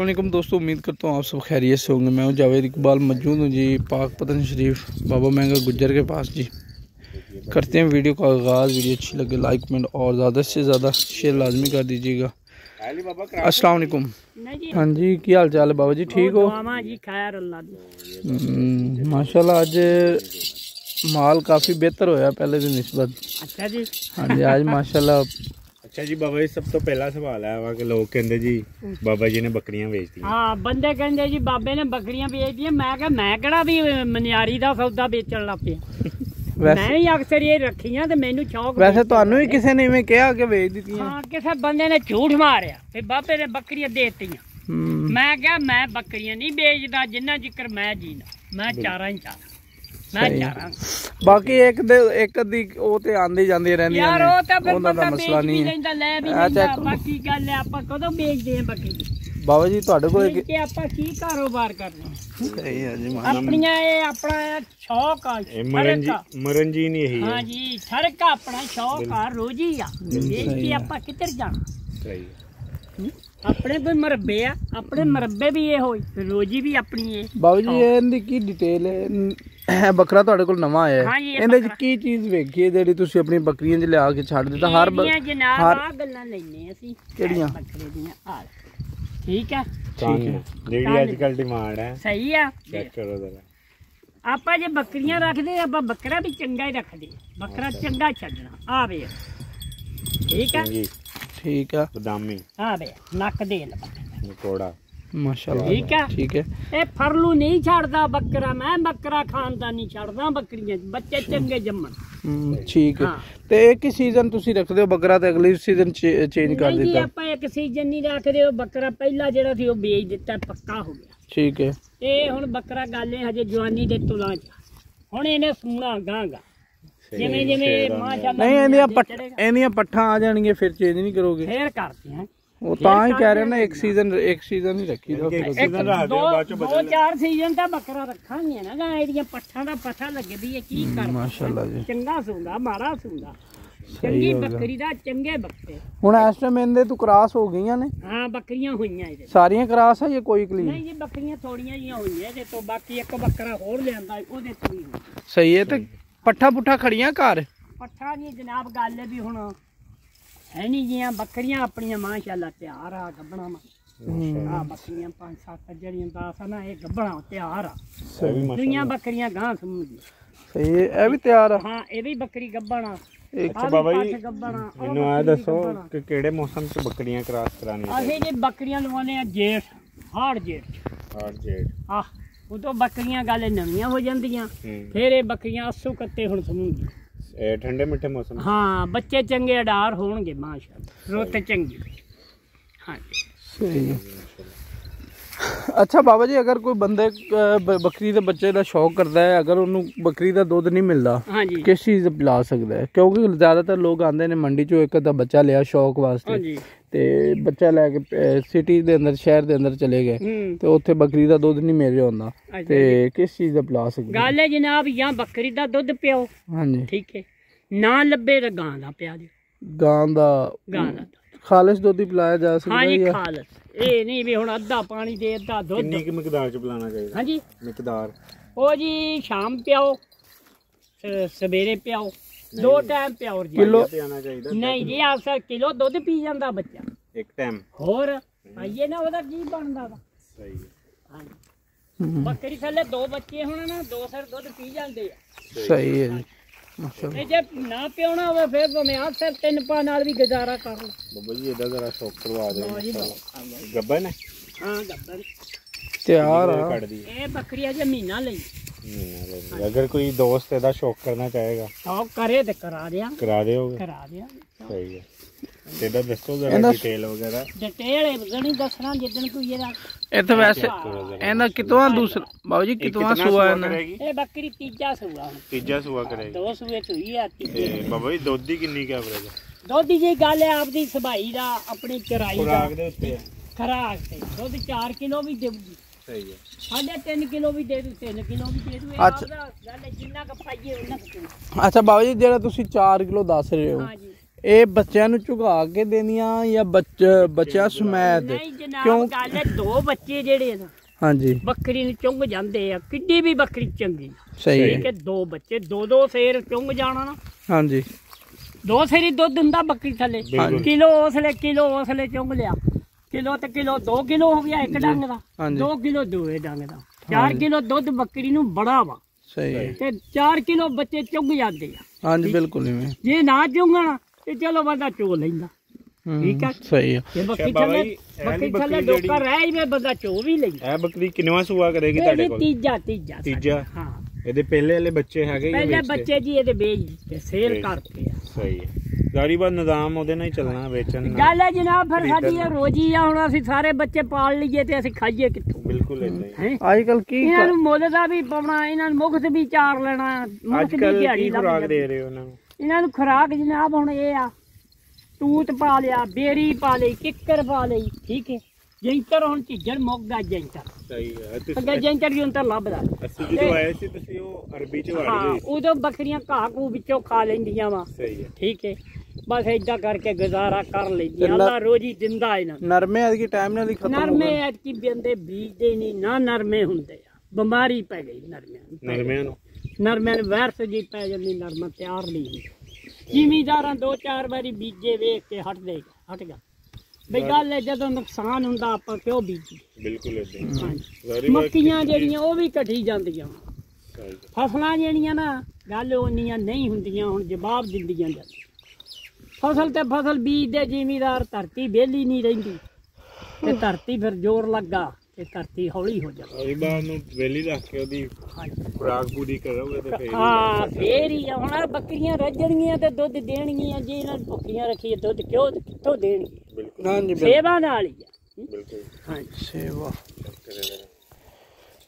अलकुम दोस्तों उम्मीद करता हूँ आप सब खैरियत से होंगे। मैं हूँ जावेद इकबाल मौजूद हूँ जी पाक पतन शरीफ बाबा महँगा गुजर के पास जी। करते हैं वीडियो का आगाज़ वीडियो अच्छी लगे लाइक कमेंट और ज़्यादा से ज़्यादा शेयर लाजमी कर दीजिएगा। असलकुम हाँ जी की हाल चाल है बाबा जी ठीक हो? हम्म, माशा अज माल काफ़ी बेहतर होया पहले दिन नस्बत अच्छा हाँ जी आज माशा ਅੱਛਾ ਜੀ ਬਾਬਾ ਜੀ ਸਭ ਤੋਂ ਪਹਿਲਾ ਸਵਾਲ ਹੈ ਵਾ ਕਿ ਲੋਕ ਕਹਿੰਦੇ ਜੀ ਬਾਬਾ ਜੀ ਨੇ ਬੱਕਰੀਆਂ ਵੇਚਤੀਆਂ। ਹਾਂ ਬੰਦੇ ਕਹਿੰਦੇ ਜੀ ਬਾਬੇ ਨੇ ਬੱਕਰੀਆਂ ਵੇਚਦੀਆਂ ਮੈਂ ਕਿਹਾ ਮੈਂ ਕਿਹੜਾ ਵੀ ਮਨਿਆਰੀ ਦਾ ਸੌਦਾ ਵੇਚਣ ਲੱਗ ਪਿਆ। ਮੈਂ ਵੀ ਅਕਸਰ ਇਹ ਰੱਖੀਆਂ ਤੇ ਮੈਨੂੰ ਸ਼ੌਕ ਵੈਸੇ ਤੁਹਾਨੂੰ ਵੀ ਦਾ। ਕਿਸੇ ਨੇ ਇਵੇਂ ਕਿਹਾ ਕਿ ਵੇਚ ਦਿੱਤੀਆਂ? ਹਾਂ ਕਿਸੇ ਬੰਦੇ ਨੇ ਝੂਠ ਮਾਰਿਆ ਤੇ ਬਾਬੇ ਨੇ ਬੱਕਰੀਆਂ ਦੇ ਦਿੱਤੀਆਂ। ਹੂੰ। ਮੈਂ ਕਿਹਾ ਮੈਂ ਬੱਕਰੀਆਂ ਨਹੀਂ ਵੇਚਦਾ ਜਿੰਨਾ ਜ਼ਿਕਰ ਮੈਂ ਜੀਣਾ। ਮੈਂ ਚਾਰਾਂ ਹੀ ਚਾਰਾਂ ਮੈਂ ਬਾਕੀ ਇੱਕ ਦੇ ਇੱਕ ਦੀ ਉਹ ਤੇ ਆਂਦੀ ਜਾਂਦੀ ਰਹਿੰਦੀਆਂ ਯਾਰ ਉਹ ਤਾਂ ਫਿਰ ਬੰਦਾ ਮਸਲਾ ਵੀ ਨਹੀਂ ਹੈ। ਲੈਂਦਾ ਲੈ ਵੀ ਇਹ ਲੈਂਦਾ। ਬਾਕੀ ਗੱਲ ਹੈ ਆਪਾਂ ਕਦੋਂ ਵੇਚਦੇ ਆ ਬੱਕਰੀ ਬਾਬਾ ਜੀ ਤੁਹਾਡੇ ਕੋਲ ਕਿ ਆਪਾਂ ਕੀ ਕਾਰੋਬਾਰ ਕਰਨਾ? ਸਹੀ ਹੈ ਜੀ ਆਪਣੀਆਂ ਇਹ ਆਪਣਾ ਸ਼ੌਕ ਆ ਇਹ ਮਰਨ ਜੀ ਸ਼ਰਕ ਆ। ਮਰਨ ਜੀ ਨਹੀਂ ਇਹੀ ਹੈ ਹਾਂ ਜੀ ਸ਼ਰਕ ਆ ਆਪਣਾ ਸ਼ੌਕ ਆ ਰੋਜੀ ਆ। ਵੇਚ ਸਹੀ ਕੇ। ਆਪਾਂ ਕਿੱਧਰ ਜਾਣਾ? ਸਹੀ ਹੂੰ? ਆਪਣੇ ਕੋਈ ਮਰਬੇ ਆ ਆਪਣੇ ਮਰਬੇ ਵੀ ਇਹ ਹੋਈ ਰੋਜੀ ਵੀ ਆਪਣੀ ਇਹ ਬਾਬਾ ਜੀ ਇਹਦੀ ਕੀ ਡਿਟੇਲ ਹੈ? ਇਹ ਬੱਕਰਾ ਤੁਹਾਡੇ ਕੋਲ ਨਵਾਂ ਆਇਆ ਹਾਂ। ਹੈ ਇਹਦੇ ਚ। ਕੀ ਚੀਜ਼ ਵੇਖੀ ਹੈ ਜਿਹੜੀ ਤੁਸੀਂ ਆਪਣੀ ਬੱਕਰੀਆਂ 'ਚ ਲਿਆ ਕੇ ਛੱਡ ਦਿੱਤਾ? ਹਰ ਜਨਾਬ ਆ ਗੱਲਾਂ ਲੈਨੇ ਅਸੀਂ। ਕਿਹੜੀਆਂ? ਬੱਕਰੇ ਦੀਆਂ ਆ ਠੀਕ ਆ ਕੰਨ ਹੈ। ਜਿਹੜੀ। ਅੱਜ ਕੱਲ ਡਿਮਾਂਡ ਹੈ। ਸਹੀ ਆ। ਚੈੱਕ ਕਰੋ ਜ਼ਰਾ। ਆਪਾਂ ਜੇ ਬੱਕਰੀਆਂ ਰੱਖਦੇ ਆਪਾਂ ਬੱਕਰਾ ਵੀ ਚੰਗਾ ਹੀ ਰੱਖਦੇ ਬੱਕਰਾ ਚੰਗਾ ਛੱਡਣਾ। ਆ ਵੇ। ਠੀਕ ਆ ਠੀਕ ਆ। ਬਦਾਮੀ। ਆ ਵੇ। ਨੱਕ ਦੇ ਲਵਾ ਮਕੌੜਾ ਮਾਸ਼ਾਅੱਲਾ। ਠੀਕ ਆ ਠੀਕ ਹੈ। ਇਹ ਫਰਲੂ ਨਹੀਂ ਛੱਡਦਾ ਬੱਕਰਾ ਮੈਂ ਬੱਕਰਾ ਖਾਣ ਦਾ ਨਹੀਂ ਛੱਡਦਾ ਬੱਕਰੀਆਂ। ਬੱਚੇ ਚੰਗੇ ਜੰਮਣ। ਠੀਕ ਹੈ। ਹਾਂ। ਤੇ ਇੱਕ ਹੀ ਸੀਜ਼ਨ ਤੁਸੀਂ ਰੱਖਦੇ ਹੋ ਬੱਕਰਾ ਤੇ ਅਗਲੇ ਸੀਜ਼ਨ ਚੇਂਜ ਕਰ ਨਹੀਂ ਦਿੱਤਾ। ਆਪਾਂ ਇੱਕ ਸੀਜ਼ਨ ਨਹੀਂ ਰੱਖਦੇ ਉਹ ਬੱਕਰਾ ਪਹਿਲਾ ਜਿਹੜਾ ਸੀ ਉਹ ਵੇਚ ਦਿੱਤਾ ਪੱਕਾ ਹੋ ਗਿਆ। ਠੀਕ ਹੈ। ਇਹ ਹੁਣ ਬੱਕਰਾ ਗੱਲ ਇਹ ਹਜੇ ਜਵਾਨੀ ਦੇ ਤੁਲਾਂ 'ਚ। ਹੁਣ ਇਹਨੇ ਸੂਣਾ ਗਾਂਗਾ। ਜਿਵੇਂ ਜਿਵੇਂ ਮਾਸ਼ਾਅੱਲਾ ਨਹੀਂ ਇਹਦੀਆਂ ਪੱਠਾਂ ਆ ਜਾਣਗੀਆਂ ਫਿਰ ਚੇਂਜ ਨਹੀਂ ਕਰੋਗੇ। ਫੇਰ ਕਰਦੇ ਹਾਂ ਉਹ ਤਾਂ ਹੀ ਕਹਿ ਰਹੇ ਨਾ ਇੱਕ ਸੀਜ਼ਨ ਇੱਕ ਸੀਜ਼ਨ ਹੀ ਰੱਖੀ ਦਾ ਸੀਜ਼ਨ ਰੱਖ ਦਿਓ ਦੋ ਬਾਅਦ ਚੋਂ ਦੋ ਬਦਲ ਚਾਰ ਸੀਜ਼ਨ ਤਾਂ ਬੱਕਰਾ ਰੱਖਾਂਗੇ ਨਾ ਗਾ ਇਹਦੀਆਂ ਪੱਠਾਂ ਦਾ ਪਤਾ ਲੱਗੇ ਵੀ ਇਹ ਕੀ ਕਰਦਾ ਮਾਸ਼ਾਅੱਲਾ ਜੀ। ਚੰਗਾ ਸੁੰਦਾ ਮਾੜਾ ਸੁੰਦਾ। ਚੰਗੀ ਹੋ ਗਿਆ। ਬੱਕਰੀ ਦਾ ਚੰਗੇ ਬੱਕਰੇ। ਹੁਣ ਇਸ ਟਾਈਮ ਇਹਦੇ ਤੋਂ ਕ੍ਰਾਸ ਹੋ ਗਈਆਂ ਨੇ। ਹਾਂ ਬੱਕਰੀਆਂ ਹੋਈਆਂ ਇਹਦੇ। ਸਾਰੀਆਂ ਕ੍ਰਾਸ ਹੈ ਜਾਂ ਕੋਈ ਕਲੀਨ ਨਹੀਂ ਜੀ ਬੱਕਰੀਆਂ ਥੋੜੀਆਂ ਜੀਆਂ ਹੋਈਆਂ ਇਹਦੇ ਤੋਂ ਬਾਕੀ ਇੱਕ ਬੱਕਰਾ ਹੋਰ ਲਿਆਂਦਾ ਉਹਦੇ ਤੋਂ ਹੋਈ। ਸਹੀ ਹੈ ਤੇ ਪੱਠਾ ਪੁੱਠਾ ਖੜੀਆਂ ਘਰ? ਪੱਠਾ ਨਹੀਂ ਜਨਾਬ ਗੱਲ ਹੈ ਵੀ ਹੁਣ ਹੈ ਨਹੀਂ ਜੀਆਂ ਬੱਕਰੀਆਂ ਆਪਣੀਆਂ ਮਾਸ਼ਾਅੱਲਾ ਤਿਆਰ ਆ ਗੱਬਣਾ ਮਾ ਆ ਬੱਕਰੀਆਂ ਪੰਜ ਸੱਤ ਜਿਹੜੀਆਂ ਦਸ ਆ ਨਾ ਇਹ ਗੱਬਣਾ ਤਿਆਰ ਆ। ਦੁਨੀਆਂ ਬੱਕਰੀਆਂ ਗਾਂ ਸਮਝੀ ਸਹੀ ਇਹ ਵੀ ਤਿਆਰ ਆ? ਹਾਂ ਇਹ ਵੀ ਬੱਕਰੀ ਗੱਬਣਾ ਇੱਕ ਬਾਬਾ ਜੀ, ਮੈਨੂੰ ਆ ਦੱਸੋ ਕਿ ਕਿਹੜੇ ਮੌਸਮ 'ਚ ਬੱਕਰੀਆਂ ਕ੍ਰਾਸ ਕਰਾਉਣੀਆਂ ਅਸੀਂ ਜੇ ਬੱਕਰੀਆਂ ਲਵਾਉਣੇ ਆ ਜੇਠ ਹਾੜ ਜੇਠ। ਹਾਰ ਜੇਡ ਆ ਉਦੋਂ ਬੱਕਰੀਆਂ ਗੱਲ ਨਵੀਆਂ ਹੋ ਜਾਂਦੀਆਂ। ਫਿਰ ਇਹ ਬੱਕਰੀਆਂ ਅਸੂ ਕੱਤੇ ਹੁਣ ਸਮਝੀ ਇਹ ਠੰਡੇ ਮਿੱਠੇ ਮੌਸਮ? ਹਾਂ ਬੱਚੇ ਚੰਗੇ ਅਡਾਰ ਹੋਣਗੇ ਮਾਸ਼ਾਅੱਲਾ। ਰੁੱਤ ਚੰਗੀ ਹਾਂ ਸਹੀ ਹੈ। ਅੱਛਾ ਬਾਬਾ ਜੀ ਅਗਰ ਕੋਈ ਬੰਦੇ ਬੱਕਰੀ ਦੇ ਬੱਚੇ ਦਾ ਸ਼ੌਕ ਕਰਦਾ ਹੈ ਅਗਰ ਉਹਨੂੰ ਬੱਕਰੀ ਦਾ ਦੁੱਧ ਨਹੀਂ ਮਿਲਦਾ ਹਾਂਜੀ। ਕਿਸ ਚੀਜ਼ ਦਾ ਪਿਲਾ ਸਕਦਾ ਹੈ? ਕਿਉਂਕਿ ਜ਼ਿਆਦਾਤਰ ਲੋਕ ਆਉਂਦੇ ਨੇ ਮੰਡੀ ਚੋਂ ਇੱਕ ਤਾਂ ਬੱਚਾ ਲਿਆ ਸ਼ੌਕ ਵਾਸਤੇ। ਹਾਂਜੀ। ਤੇ ਬੱਚਾ ਲੈ ਕੇ ਸਿਟੀ ਦੇ ਅੰਦਰ ਸ਼ਹਿਰ ਦੇ ਅੰਦਰ ਚਲੇ ਗਏ। ਤੇ ਉੱਥੇ ਬੱਕਰੀ ਦਾ ਦੁੱਧ ਨਹੀਂ ਮਿਲ ਰਿਹਾ ਹੁੰਦਾ। ਤੇ ਕਿਸ ਚੀਜ਼ ਦਾ ਪਿਲਾ ਸਕਦੇ ਗੱਲ ਹੈ ਜਨਾਬ ਜਾਂ ਬੱਕਰੀ ਦਾ ਦੁੱਧ ਪਿਓ। ਹਾਂਜੀ। ਠੀਕ ਹੈ। ਨਾ ਲੱਭੇ ਤਾਂ ਗਾਂ ਦਾ ਪਿਆ ਦਿਓ ਗਾਂ ਦਾ ਗਾਂ ਦਾ। ਖਾਲਿਸ ਦੁੱਧ ਹੀ ਪਿਲਾਇਆ ਜਾ ਸਕਦਾ ਹੈ ਹਾਂਜੀ ਖਾਲਸ। ਇਹ ਨਹੀਂ ਵੀ ਹੁਣ ਅੱਧਾ ਪਾਣੀ ਦੇ ਅੱਧਾ ਦੁੱਧ। ਕਿੰਨੀ ਕੁ ਮਿਕਦਾਰ 'ਚ ਪਿਲਾਉਣਾ ਚਾਹੀਦਾ? ਹਾਂਜੀ। ਮਿਕਦਾਰ। ਉਹ ਜੀ ਸ਼ਾਮ ਪਿਆਓ ਸਵੇਰੇ ਪਿਆਓ। ਦੋ ਟਾਈਮ ਪਿਆਓ ਜੀ। ਕਿਲੋ? ਪਿਆਣਾ ਚਾਹੀਦਾ ਨਹੀਂ ਜੀ ਅਕਸਰ ਕਿਲੋ ਦੁੱਧ ਪੀ ਜਾਂਦਾ ਬੱਚਾ। ਇੱਕ ਟਾਈਮ ਹੋਰ ਆਈਏ ਨਾ ਉਹਦਾ ਕੀ ਬਣਦਾ ਵਾ। ਸਹੀ ਹੈ। ਬੱਕਰੀ ਥੱਲੇ ਦੋ ਬੱਚੇ ਹੋਣ ਨਾ ਦੋ ਸਿਰ ਦੁੱਧ ਪੀ ਜਾਂਦੇ ਆ। ਸਹੀ ਹੈ ਜੀ। ਮਾਸ਼ਾਅੱਲਾ ਜੇ ਨਾ ਪਿਉਣਾ ਹੋਵੇ ਫਿਰ ਭਾਵੇਂ ਆ ਸਿਰ ਤਿੰਨ ਪਾ ਨਾਲ ਵੀ ਗੁਜ਼ਾਰਾ ਕਰ ਲਓ ਬਾਬਾ ਜੀ ਇਹਦਾ ਜ਼ਰਾ ਸ਼ੌਕ ਕਰਵਾ ਜੀ ਲਓ। ਗੱਬਨ ਹੈ? ਗੱਬਰ ਤਿਆਰ ਆ। ਇਹ ਬੱਕਰੀ ਅਜੇ ਮਹੀਨਾ ਲਈ। ਲੈਂਦੀ। ਅਗਰ ਕੋਈ ਦੋਸਤ ਇਹਦਾ ਸ਼ੌਕ ਕਰਨਾ ਚਾਹੇਗਾ। ਸ਼ੌਕ ਕਰੇ ਤੇ ਕਰਾ ਦਿਆਂ। ਕਰਾ ਦਿਓਗੇ? ਕਰਾ ਦਿਆਂ। ਸਹੀ ਹੈ। ਇਹਦਾ ਦੱਸੋ ਜ਼ਰਾ ਡਿਟੇਲ ਵਗੈਰਾ। ਡਿਟੇਲ ਗਣੀ ਦੱਸਣਾ ਜਿੱਦਣ ਕੋਈ ਇਹਦਾ ਇਹ ਤਾਂ ਵੈਸੇ ਇਹਦਾ ਕਿਤਵਾ ਦੂਸਰਾ ਬਾਬੂ ਜੀ ਕਿਤਵਾ ਸੂਆ ਇਹਨਾਂ ਕਰੇਗੀ? ਇਹ ਬੱਕਰੀ ਤੀਜਾ ਸੂਆ ਹੁਣ। ਤੀਜਾ ਸੂਆ ਕਰੇਗੀ। ਦੋ ਸੂਏ ਸੂਈ ਆ ਤੀਜੇ ਤੇ ਬਾਬਾ ਜੀ ਦੁੱਧ ਦੀ ਕਿੰਨੀ ਕੈਵਰੇਜ ਦੁੱਧ ਦੀ ਗੱਲ ਹੈ ਆਪਦੀ ਸਭਾਈ ਦਾ ਆਪਣੀ ਚਰਾਈ ਦਾ। ਖੁਰਾਕ ਦੇ ਉੱਤੇ ਹੈ ਖਰਾਕ ਤੇ। ਦੁੱਧ 4 ਕਿਲੋ ਵੀ ਦੇਊਗੀ। ਸਹੀ ਹੈ। ਸਾਢੇ 3 ਕਿਲੋ ਵੀ ਦੇ ਦੂ 3 ਕਿਲੋ ਵੀ ਦੇ ਦੂ ਇਹ ਅੱਛਾ। ਆਪਦਾ ਗੱਲ ਹੈ, ਜਿੰਨਾ ਕੁ ਪਾਈਏ ਉਹਨਾਂ ਕੁ ਚੰਗਾ। ਅੱਛਾ ਬਾਬੂ ਜੀ ਜਿਹੜਾ ਤੁਸੀਂ 4 ਕਿਲੋ ਦੱਸ ਰਹੇ ਹੋ ਹਾਂ ਜੀ ਇਹ ਬੱਚਿਆਂ ਨੂੰ ਝੁਗਾ ਕੇ ਦੇਣੀਆਂ ਜਾਂ ਬੱਚ ਬੱਚਾ ਸਮੈਦ ਨਹੀਂ ਜਨਾਬ ਕਿਉਂ? ਗੱਲ ਹੈ ਦੋ ਬੱਚੇ ਜਿਹੜੇ ਆ ਨਾ ਹਾਂਜੀ। ਬੱਕਰੀ ਨੂੰ ਚੁੰਗ ਜਾਂਦੇ ਆ ਕਿੱਡੀ ਵੀ ਬੱਕਰੀ ਚੰਗੀ। ਸਹੀ ਠੀਕ ਹੈ। ਦੋ ਬੱਚੇ ਦੋ ਦੋ ਸੇਰ ਚੁੰਗ ਜਾਣਾ ਨਾ। ਹਾਂਜੀ। ਦੋ ਸੇਰੀ ਦੁੱਧ ਹੁੰਦਾ ਬੱਕਰੀ ਥੱਲੇ। ਬਿਲਕੁਲ। ਕਿਲੋ ਉਸਲੇ ਕਿਲੋ ਉਸਲੇ ਚੁੰਗ ਲਿਆ। ਕਿਲੋ ਤੇ ਕਿਲੋ 2 ਕਿਲੋ ਹੋ ਗਿਆ ਇੱਕ ਡੰਗ ਦਾ। ਹਾਂਜੀ। 2 ਕਿਲੋ ਦੋਏ ਡੰਗ ਦਾ। 4 ਕਿਲੋ ਦੁੱਧ ਬੱਕਰੀ ਨੂੰ ਬੜਾ ਵਾ। ਸਹੀ ਹੈ। ਤੇ 4 ਕਿਲੋ ਬੱਚੇ ਚੁੰਗ ਜਾਂਦੇ ਆ। ਹਾਂਜੀ ਬਿਲਕੁਲ ਇਵੇਂ ਜੇ ਨਾ ਚੁੰਗਣ ਤੇ ਚਲੋ ਬੰਦਾ ਚੋ ਲੈਂਦਾ। ਠੀਕ ਹੈ। ਸਹੀ ਹੈ ਜੇ ਬੱਕਰੀ ਥੱਲੇ ਇਹ ਬੱਕਰੀ ਥੱਲੇ ਡੋਕਾ ਰਹਿ ਜਵੇ ਬੰਦਾ ਚੋ ਵੀ ਲੈਂਦਾ ਇਹ ਬੱਕਰੀ ਕਿੰਨਵਾਂ ਸੂਆ ਕਰੇਗੀ ਇਹ ਤੁਹਾਡੇ ਕੋਲ? ਤੀਜਾ ਤੀਜਾ ਤੀਜਾ? ਹਾਂ। ਇਹਦੇ ਪਹਿਲੇ ਵਾਲੇ ਬੱਚੇ ਹੈਗੇ ਪਹਿਲੇ? ਬੱਚੇ ਜੀ ਇਹਦੇ ਵੇਚ ਦਿੱਤੇ ਸੇਲ। ਕਰਤੇ ਆ। ਸਹੀ ਹੈ। ਗਾੜੀ ਬਾਦ ਨਿਜ਼ਾਮ ਉਹਦੇ ਨਾਲ ਹੀ ਚੱਲਣਾ ਵੇਚਣ ਨਾਲ। ਗੱਲ ਹੈ ਜਨਾਬ ਫਿਰ ਸਾਡੀ ਇਹ ਰੋਜੀ ਆ ਹੁਣ ਅਸੀਂ ਸਾਰੇ ਬੱਚੇ ਪਾਲ ਲਈਏ ਤੇ ਅਸੀਂ ਖਾਈਏ ਕਿੱਥੋਂ? ਬਿਲਕੁਲ ਇਦਾਂ ਹੀ। ਹੈ? ਅੱਜ ਕੱਲ ਕੀ ਇਹਨਾਂ ਨੂੰ ਮੁੱਲ ਦਾ ਵੀ ਪਾਉਣਾ ਇਹਨਾਂ ਨੂੰ ਮੁਕਤ ਵੀ ਚਾਰ ਲੈਣਾ ਦੀ ਕੱਲ ਦਿਹਾੜੀ ਕੀ ਲੱਗ ਖੁਰਾਕ। ਦੇ ਰਹੇ ਹੋ ਉਹਨਾਂ ਨੂੰ? ਇਹਨਾਂ ਨੂੰ ਖੁਰਾਕ ਜਨਾਬ ਹੁਣ ਇਹ ਆ ਤੂਤ ਪਾ ਲਿਆ ਬੇਰੀ ਪਾ ਲਈ ਕਿੱਕਰ ਪਾ ਲਈ ਠੀਕ ਹੈ? ਜੈਂਟਰ ਹੁਣ ਝਿੱਜਰ ਮੁੱਕਦਾ ਜੈਂਟਰ ਸਹੀ ਹੈ ਅੱਗੇ ਜੈਂਟਰ ਵੀ ਹੁਣ ਤਾਂ ਲੱਭਦਾ। ਅਸੀਂ ਜਦੋਂ ਆਏ ਸੀ ਤੁਸੀਂ ਉਹ ਅਰਬੀ ਚ ਵੜ ਹਾਂ ਗਏ। ਉਦੋਂ ਬੱਕਰੀਆਂ ਘਾਹ ਘੂ ਵਿੱਚੋਂ ਖਾ ਲੈਂਦੀਆਂ ਵਾ। ਸਹੀ ਹੈ। ਠੀਕ ਹੈ? ਬਸ ਏਦਾਂ ਕਰਕੇ ਗੁਜ਼ਾਰਾ ਕਰ ਨ- ਅੱਲਾ ਰੋਜੀ ਦਿੰਦਾ ਇਹਨਾਂ ਨੂੰ। ਨਰਮੇ ਅੱਜ ਕੀ ਟਾਈਮ ਨਾਲ ਹੀ ਖਤਮ ਹੋ ਨਰਮੇ ਗਏ? ਐਤਕੀ ਬੰਦੇ ਬੀਜਦੇ ਨਹੀਂ ਨਾ ਨਰਮੇ ਹੁੰਦੇ ਆ। ਬਿਮਾਰੀ ਪੈ ਗਈ ਨਰਮਿਆਂ ਨੂੰ। ਨਰਮਿਆਂ ਨੂੰ। ਨਰਮਿਆਂ ਨੂੰ ਵਾਇਰਸ ਜੀ ਪੈ ਜਾਂਦੀ ਨਰਮਾ ਤਿਆਰ ਨਹੀਂ ਹੁੰਦਾ। ਜ਼ਿਮੀਦਾਰਾਂ ਦੋ ਚਾਰ ਵਾਰੀ ਬੀਜੇ ਵੇਖ ਕੇ ਹਟ ਦੇ ਹਟ ਗਿਆ। ਬਈ ਗੱਲ ਹੈ ਜਦੋਂ ਨੁਕਸਾਨ ਹੁੰਦਾ ਆਪਾਂ ਕਿਉਂ ਬੀਜੀ ਬਿਲਕੁਲ ਇਦਾਂ ਮੱਕੀਆਂ। ਜਿਹੜੀਆਂ ਉਹ ਵੀ ਘਟੀ ਜਾਂਦੀਆਂ। ਫਸਲਾਂ ਜਿਹੜੀਆਂ ਨਾ ਗੱਲ ਉਹਨੀਆਂ ਨਹੀਂ ਹੁੰਦੀਆਂ ਹੁਣ ਜਵਾਬ ਦਿੰਦੀਆਂ ਜਾਂਦੀਆਂ। ਫਸਲ ਤੇ ਫਸਲ ਬੀਜਦੇ ਜ਼ਿਮੀਦਾਰ ਧਰਤੀ ਵਿਹਲੀ ਨਹੀਂ ਰਹਿੰਦੀ। ਤੇ ਧਰਤੀ ਫਿਰ ਜ਼ੋਰ ਲੱਗਾ ਤੇ ਧਰਤੀ ਹੌਲੀ ਹੋ ਜਾਂਦੀ। ਬਾਤ ਨੂੰ ਵੇਲੀ ਰੱਖ ਕੇ ਉਹਦੀ ਖੁਰਾਕ ਪੂਰੀ ਕਰੋਗੇ ਤੇ ਫੇਰ ਹਾਂ ਫੇਰ ਹੀ ਆ। ਹੁਣ ਆਹ ਬੱਕਰੀਆਂ ਰੱਜਣਗੀਆਂ ਤੇ ਦੁੱਧ ਦੇਣਗੀਆਂ। ਜੇ ਇਹਨਾਂ ਨੂੰ ਭੁੱਖੀਆਂ ਰੱਖੀਏ ਦੁੱਧ ਕਿਉਂ ਕਿੱਥੋਂ ਦੇਣਗੇ ਬਿਲਕੁਲ। ਹਾਂਜੀ ਬਿਲਕੁਲ। ਸੇਵਾ ਨਾਲ ਹੀ ਆ। ਬਿਲਕੁਲ। ਹਾਂਜੀ। ਸੇਵਾ।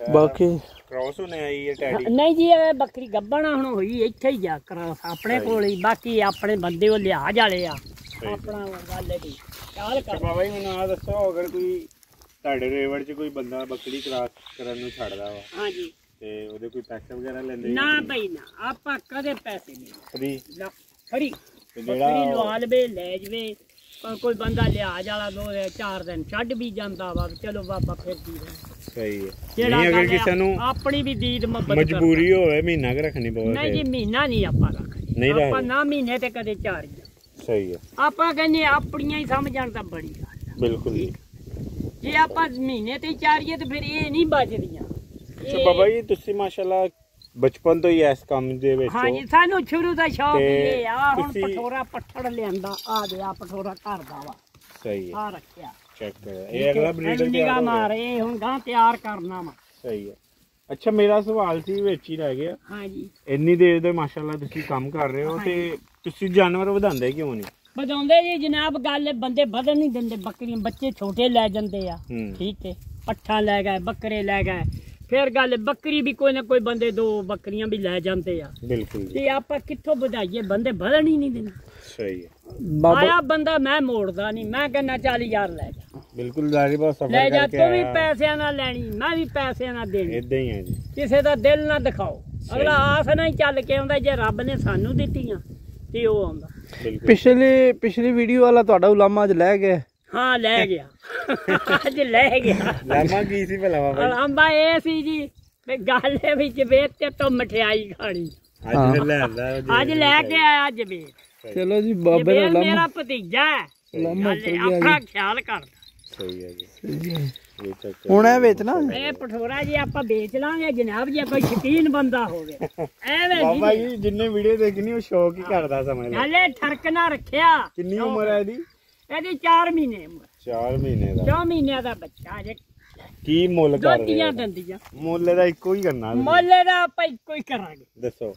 ਬਾਕੀ ਕ੍ਰਾਸ ਹੋਣੇ ਆਈ ਹੈ ਟੈਡੀ ਨਹੀਂ ਜੀ ਇਹ ਬੱਕਰੀ ਗੱਬਣਾ ਹੁਣ ਹੋਈ ਇੱਥੇ ਹੀ ਜਾ ਕਰਾਸ ਆਪਣੇ ਕੋਲ ਹੀ ਬਾਕੀ ਆਪਣੇ ਬੰਦੇ ਉਹ ਲਿਹਾਜ਼ ਵਾਲੇ ਆ। ਆਪਣਾ ਗੱਲ ਚਾਲ ਤੇ ਕਰ। ਬਾਬਾ ਜੀ ਮੈਨੂੰ ਆ ਦੱਸੋ ਅਗਰ ਕੋਈ ਤੁਹਾਡੇ ਰੇਵੜ 'ਚ ਕੋਈ ਬੰਦਾ ਬੱਕਰੀ ਕ੍ਰਾਸ ਕਰਨ ਨੂੰ ਛੱਡਦਾ ਵਾ ਹਾਂਜੀ ਤੇ ਉਹਦੇ ਕੋਈ ਪੈਸੇ ਵਗੈਰਾ ਲੈਂਦੇ ਨਾ ਭਾਈ ਨਾ ਆਪਾਂ ਕਦੇ ਪੈਸੇ ਨਹੀਂ ਫਰੀ? ਨਾ ਫਰੀ। ਤੇ ਬੱਕਰੀ ਜਿਹੜਾ ਲਵਾ ਲਵੇ ਲੈ ਜਵੇ ਕੋਈ ਬੰਦਾ ਲਿਹਾਜ਼ ਵਾਲਾ ਦੋ ਜਾਂ ਚਾਰ ਦਿਨ ਛੱਡ ਵੀ ਜਾਂਦਾ ਵਾ ਵੀ ਚਲੋ ਬਾਬਾ ਫਿਰ ਦੀ ਸਹੀ ਹੈ। ਜਿਹੜਾ ਨਹੀਂ ਅਗਰ ਗੱਲ ਹੈ, ਕਿਸੇ ਨੂੰ ਆਪਣੀ ਵੀ ਦੀਦ ਮੁਹੱਬਤ ਮਜਬੂਰੀ ਹੋਵੇ ਮਹੀਨਾ ਕੁ ਰੱਖਣੀ। ਪਵੇ ਨਹੀਂ ਜੀ ਮਹੀਨਾ ਨਹੀਂ ਆਪਾਂ ਰੱਖਦੇ ਨਹੀਂ ਰੱਖਦੇ। ਆਪਾਂ ਨਾ ਮਹੀਨੇ ਤੇ ਕਦੇ ਚਾਰ ਹੀ ਸਹੀ ਹੈ। ਆਪਾਂ ਕਹਿੰਦੇ ਆਪਣੀਆਂ ਹੀ ਸਮਝਣ ਤਾਂ ਬੜੀ ਗੱਲ ਆ। ਬਿਲਕੁਲ ਜੀ। ਜੇ ਆਪਾਂ ਮਹੀਨੇ ਤੇ ਹੀ ਚਾਰੀਏ ਤੇ ਫਿਰ ਇਹ ਨਹੀਂ ਬਚਦੀਆਂ। ਸੋ ਬਾਬਾ ਜੀ ਤੁਸੀਂ ਮਾਸ਼ਾਅੱਲਾ ਬਚਪਨ ਤੋਂ ਹੀ ਇਸ ਕੰਮ ਦੇ ਵਿੱਚ ਹੋ। ਹਾਂਜੀ ਸਾਨੂੰ ਸ਼ੁਰੂ ਦਾ ਸ਼ੌਕ ਤੇ ਇਹ ਆ ਹੁਣ ਤੁਸੀਂ- ਪਠੋਰਾ ਪੱਠੜ ਲਿਆਂਦਾ ਆ ਗਿਆ ਪਠੋਰਾ ਘਰ ਦਾ ਵਾ। ਸਹੀ ਹੈ। ਆ ਰੱਖਿਆ। ਚੈੱਕ ਕਰੋ ਇਹ ਅਗਲਾ ਬਰੀਡਰ ਨਿਗਾਹ ਮਾਰ ਇਹ ਹੁਣ ਗਾਂ ਤਿਆਰ ਕਰਨਾ ਵਾ। ਸਹੀ ਹੈ। ਅੱਛਾ ਮੇਰਾ ਸਵਾਲ ਸੀ ਵਿੱਚ ਹੀ ਰਹਿ ਗਿਆ। ਹਾਂਜੀ। ਇੰਨੀ ਦੇਰ ਦੇ ਮਾਸ਼ਾਅੱਲਾ ਤੁਸੀਂ ਕੰਮ ਕਰ ਰਹੇ ਹੋ ਤੇ ਤੁਸੀਂ ਜਾਨਵਰ ਵਧਾਉਂਦੇ ਕਿਉਂ ਨਹੀਂ? ਵਧਾਉਂਦੇ ਜੀ ਜਨਾਬ ਗੱਲ ਬੰਦੇ ਵਧਣ ਨਹੀਂ ਦਿੰਦੇ ਬੱਕਰੀਆਂ ਬੱਚੇ ਛੋਟੇ ਲੈ ਜਾਂਦੇ ਆ। ਠੀਕ ਹੈ ਪੱਠਾ ਲੈ ਗਏ ਬੱਕਰੇ ਲੈ ਗਏ। ਫਿਰ ਗੱਲ ਬੱਕਰੀ ਵੀ ਕੋਈ ਨਾ ਕੋਈ ਬੰਦੇ ਦੋ ਬੱਕਰੀਆਂ ਵੀ ਲੈ ਜਾਂਦੇ ਆ। ਬਿਲਕੁਲ ਜੀ। ਤੇ ਆਪਾਂ ਕਿੱਥੋਂ ਵਧਾਈਏ? ਬੰਦੇ ਵਧਣ ਹੀ ਨਹੀਂ ਦਿੰਦੇ। ਸਹੀ ਹੈ। ਬਾਬਾ ਆਇਆ ਬੰਦਾ ਮੈਂ ਮੋੜਦਾ ਨਹੀਂ। ਮੈਂ ਕਹਿੰਦਾ 40000 ਲੈ ਜਾ। ਬਿਲਕੁਲ ਜ਼ਾਰੀ ਬਸ ਸਫਰ ਲੈ ਜਾ ਤੂੰ ਵੀ ਪੈਸਿਆਂ ਨਾਲ ਲੈਣੀ ਮੈਂ ਵੀ ਪੈਸਿਆਂ ਨਾਲ ਦੇਣੀ। ਇਦਾਂ ਹੀ ਹੈ ਜੀ। ਕਿਸੇ ਦਾ ਦਿਲ ਨਾ ਦਿਖਾਓ। ਅਗਲਾ ਆਸ ਨਾਲ ਹੀ ਚੱਲ ਕੇ ਆਉਂਦਾ ਜੇ ਰੱਬ ਨੇ ਸਾਨੂੰ ਦਿੱਤੀਆਂ ਤੇ ਉਹ ਆਉਂਦਾ। ਪਿਛਲੇ ਪਿਛਲੀ ਵੀਡੀਓ ਵਾਲਾ ਤੁਹਾਡਾ ਉਲਾਮਾ ਅੱਜ ਲੈ ਗਿਆ। ਹਾਂ ਲੈ ਗਿਆ। ਅੱਜ ਲੈ ਗਿਆ। ਲਾਮਾ ਕੀ ਸੀ ਭਲਾ ਬਾਬਾ ਜੀ? ਅੰਬਾ ਇਹ ਸੀ ਜੀ ਵੀ ਗੱਲ ਇਹ ਵਿੱਚ ਵੇਚ ਤੇ ਤੋਂ ਮਠਿਆਈ ਖਾਣੀ। ਅੱਜ ਲੈ ਆਂਦਾ ਅੱਜ ਲੈ ਕੇ ਆਇਆ ਅੱਜ ਵੇਚ ਚਲੋ ਜੀ ਬਾਬੇ ਦਾ ਉਲਾਮਾ ਮੇਰਾ ਭਤੀਜਾ ਹੈ। ਗਿਆ ਆਪਣਾ ਖਿਆਲ ਕਰਦਾ। ਸਹੀ ਹੈ ਜੀ। ਹੁਣ ਇਹ ਵੇਚਣਾ? ਇਹ ਪਠੋਰਾ ਜੀ ਆਪਾਂ ਵੇਚ ਲਾਂਗੇ ਜਨਾਬ ਜੇ ਕੋਈ ਸ਼ਕੀਨ ਬੰਦਾ ਹੋਵੇ। ਐਵੇਂ ਬਾਬਾ ਜੀ ਜੀ ਜਿੰਨੇ ਵੀਡੀਓ ਦੇਖਣੀ ਉਹ ਸ਼ੌਕ ਹੀ ਕਰਦਾ ਸਮਝ ਲਓ ਨਾਲੇ ਠਰਕਣਾ ਰੱਖਿਆ। ਕਿੰਨੀ ਉਮਰ ਹੈ ਇਹਦੀ? ਇਹਦੀ 4 ਮਹੀਨੇ ਉਮਰ। 4 ਮਹੀਨੇ ਦਾ। 4 ਮਹੀਨਿਆਂ ਦਾ ਬੱਚਾ ਜੇ ਕੀ ਮੁੱਲ ਕਰ ਰਹੇ ਦੋਤੀਆਂ ਦੰਦੀਆਂ। ਮੁੱਲ ਦਾ ਇੱਕੋ ਹੀ ਕਰਨਾ। ਮੁੱਲ ਦਾ ਆਪਾਂ ਇੱਕੋ ਹੀ ਕਰਾਂਗੇ। ਦੱਸੋ।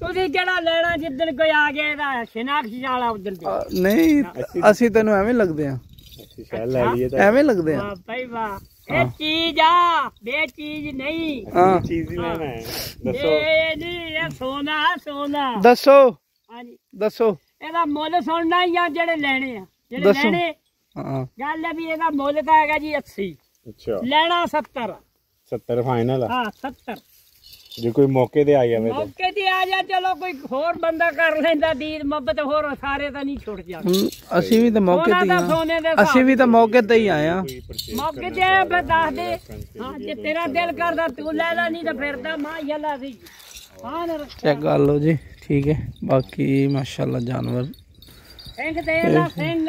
ਤੁਸੀਂ ਜਿਹੜਾ ਲੈਣਾ ਜਿੱਦਣ ਕੋਈ ਆ ਗਿਆ ਇਹਦਾ ਸ਼ਨਾਖਸ਼ ਵਾਲਾ ਉਦਣ ਦੇ। ਨਹੀਂ ਅਸੀਂ ਤੈਨੂੰ ਐਵੇਂ ਲੱਗਦੇ ਆ ਅਸੀਂ ਸ਼ਾਇਦ ਲੈ ਲਈਏ ਤਾਂ। ਐਵੇਂ ਲੱਗਦੇ ਆ ਵਾਹ ਭਾਈ ਵਾਹ। ਇਹ ਚੀਜ਼ ਆ ਬੇ ਚੀਜ਼ ਨਹੀਂ। ਹਾਂ। ਚੀਜ਼ ਹੀ ਲੈਣਾ ਹੈ। ਦੱਸੋ। ਇਹ ਨਹੀਂ ਇਹ ਸੋਨਾ ਸੋਨਾ। ਦੱਸੋ। ਹਾਂਜੀ। ਦੱਸੋ। ਇਹਦਾ ਮੁੱਲ ਸੁਣਨਾ ਹੀ ਆ ਜਿਹੜੇ ਲੈਣੇ ਆ। ਜਿਹੜੇ ਦੱਸੋ। ਲੈਣੇ ਹਾਂ। ਗੱਲ ਹੈ ਵੀ ਇਹਦਾ ਮੁੱਲ ਤਾਂ ਹੈਗਾ ਜੀ 80 ਅੱਛਾ। ਲੈਣਾ 70 70 ਫਾਈਨਲ ਆ। ਹਾਂ 70 ਜੇ ਕੋਈ ਮੌਕੇ ਤੇ ਆ ਜਾਵੇ ਤਾਂ। ਮੌਕੇ ਤੇ ਆ ਜਾ ਚਲੋ ਕੋਈ ਹੋਰ ਬੰਦਾ ਕਰ ਲੈਂਦਾ ਦੀਦ ਮੁਹੱਬਤ ਹੋਰ ਸਾਰੇ ਤਾਂ ਨਹੀਂ ਛੁੱਟ ਜਾਂਦੇ। ਅਸੀਂ ਵੀ ਤਾਂ ਮੌਕੇ ਉਹਨਾਂ ਤੇ ਦਾ ਆ। ਸੋਨੇ ਦੇ ਅਸੀਂ ਵੀ ਤਾਂ ਮੌਕੇ ਤੇ ਹੀ ਆਏ ਆ। ਮੌਕੇ ਤੇ ਆ ਫਿਰ ਦੱਸ ਦੇ। ਹਾਂ ਜੇ ਤੇਰਾ ਦਿਲ ਕਰਦਾ ਤੂੰ ਲੈ ਲੈ ਨਹੀਂ ਤਾਂ ਫਿਰਦਾ ਮਾਂ ਯੱਲਾ ਸੀ। ਹਾਂ ਨਾ ਚੈੱਕ ਕਰ ਲਓ ਜੀ। ਠੀਕ ਹੈ ਬਾਕੀ ਮਾਸ਼ਾਅੱਲਾ ਜਾਨਵਰ। ਸਿੰਘ ਦੇ ਲਾ ਸਿੰਘ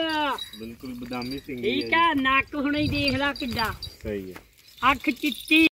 ਬਿਲਕੁਲ ਬਦਾਮੀ ਸਿੰਘ ਠੀਕ ਆ ਨੱਕ ਹੁਣੇ ਹੀ ਦੇਖ ਲੈ ਕਿੱਡਾ। ਸਹੀ ਹੈ। ਅੱਖ ਚਿੱਟੀ।